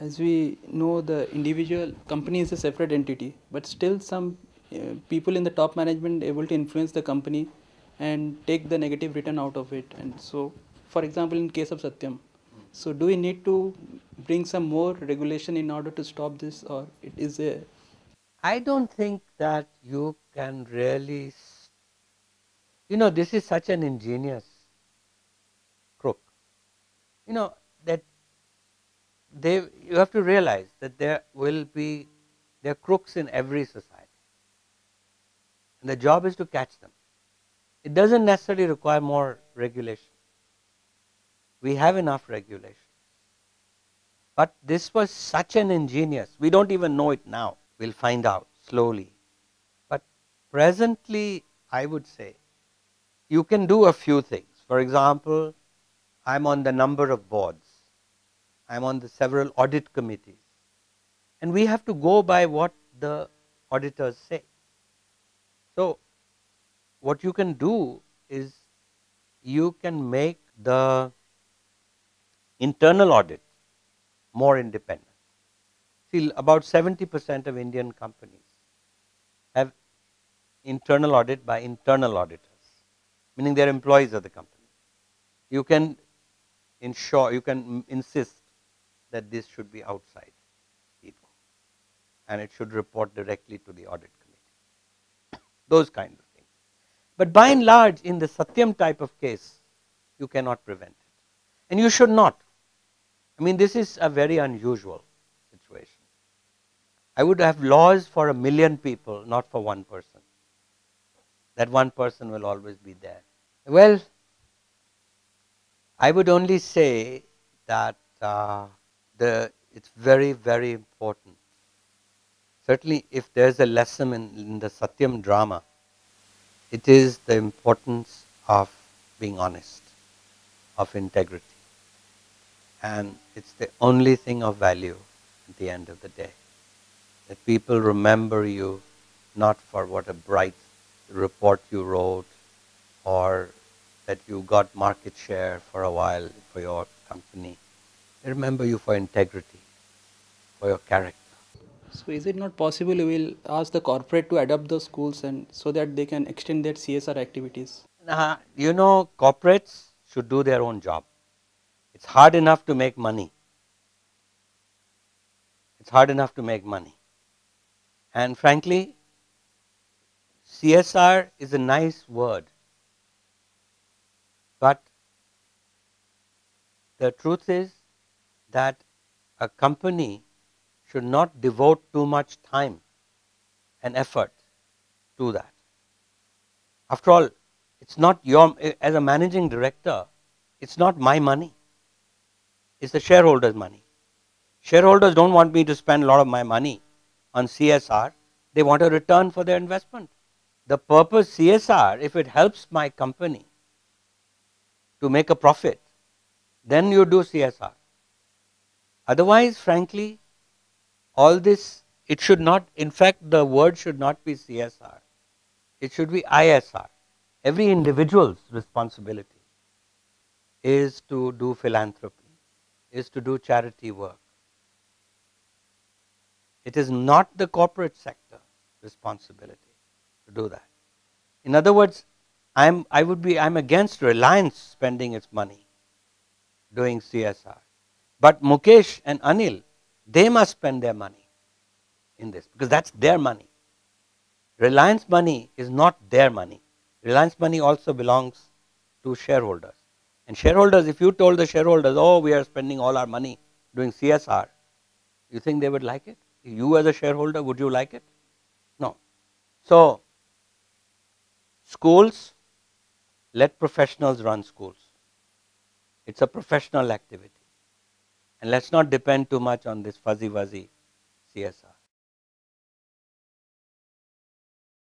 as we know the individual company is a separate entity but still some uh, people in the top management able to influence the company and take the negative return out of it and so for example in case of satyam so do we need to bring some more regulation in order to stop this or it is a I don't think that you can really, you know, this is such an ingenious crook. You know, that they, you have to realize that there will be, there are crooks in every society. And the job is to catch them. It doesn't necessarily require more regulation. We have enough regulation. But this was such an ingenious, we don't even know it now we will find out slowly. But presently I would say you can do a few things. For example, I am on the number of boards, I am on the several audit committees and we have to go by what the auditors say. So, what you can do is you can make the internal audit more independent. See, about 70 percent of Indian companies have internal audit by internal auditors, meaning they are employees of the company. You can ensure, you can insist that this should be outside EDCO and it should report directly to the audit committee, those kind of things. But by and large in the Satyam type of case, you cannot prevent it and you should not. I mean this is a very unusual situation. I would have laws for a million people, not for one person. That one person will always be there. Well, I would only say that uh, the it's very very important. Certainly, if there is a lesson in, in the Satyam drama, it is the importance of being honest, of integrity, and it's the only thing of value at the end of the day that people remember you not for what a bright report you wrote or that you got market share for a while for your company. They remember you for integrity, for your character. So is it not possible we will ask the corporate to adopt those schools and so that they can extend their CSR activities? Uh, you know, corporates should do their own job. It's hard enough to make money. It's hard enough to make money. And frankly, CSR is a nice word, but the truth is that a company should not devote too much time and effort to that. After all, it's not your, as a managing director, it's not my money, it's the shareholders' money. Shareholders don't want me to spend a lot of my money on CSR, they want a return for their investment. The purpose CSR, if it helps my company to make a profit, then you do CSR. Otherwise, frankly, all this, it should not, in fact, the word should not be CSR. It should be ISR. Every individual's responsibility is to do philanthropy, is to do charity work, it is not the corporate sector responsibility to do that. In other words, I'm, I would be, I'm against Reliance spending its money doing CSR. But Mukesh and Anil, they must spend their money in this because that's their money. Reliance money is not their money. Reliance money also belongs to shareholders. And shareholders, if you told the shareholders, oh, we are spending all our money doing CSR, you think they would like it? you as a shareholder, would you like it? No. So, schools, let professionals run schools. It is a professional activity and let us not depend too much on this fuzzy wuzzy CSR.